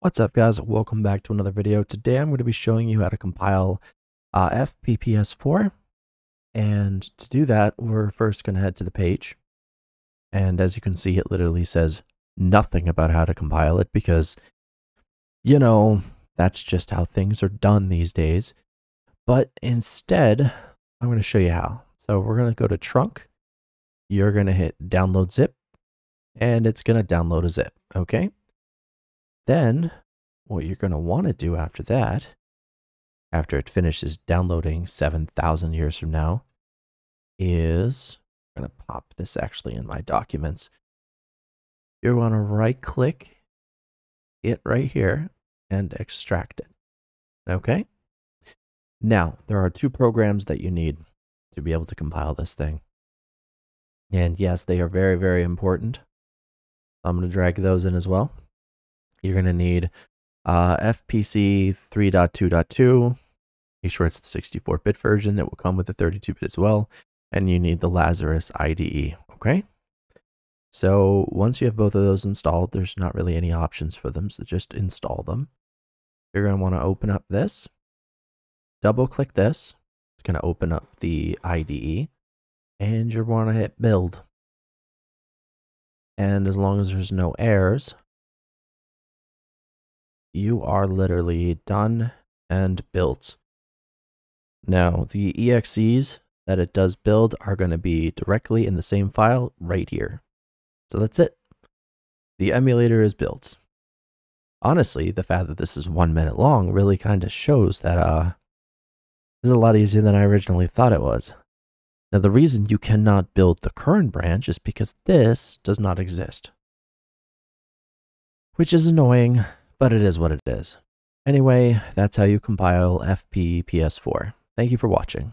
What's up guys, welcome back to another video. Today I'm going to be showing you how to compile uh, FPPS4 and to do that we're first going to head to the page and as you can see it literally says nothing about how to compile it because you know that's just how things are done these days but instead I'm going to show you how. So we're going to go to trunk, you're going to hit download zip and it's going to download a zip, okay? Then what you're going to want to do after that, after it finishes downloading 7,000 years from now, is I'm going to pop this actually in my documents. You're going to right click it right here and extract it. Okay. Now, there are two programs that you need to be able to compile this thing. And yes, they are very, very important. I'm going to drag those in as well. You're going to need uh, FPC 3.2.2. Make sure it's the 64-bit version. It will come with the 32-bit as well. And you need the Lazarus IDE, okay? So once you have both of those installed, there's not really any options for them, so just install them. You're going to want to open up this. Double click this. It's going to open up the IDE. And you're going to hit build. And as long as there's no errors, you are literally done and built. Now, the EXEs that it does build are going to be directly in the same file right here. So that's it. The emulator is built. Honestly, the fact that this is one minute long really kind of shows that uh, this is a lot easier than I originally thought it was. Now, the reason you cannot build the current branch is because this does not exist. Which is annoying, but it is what it is. Anyway, that's how you compile FPPS4. Thank you for watching.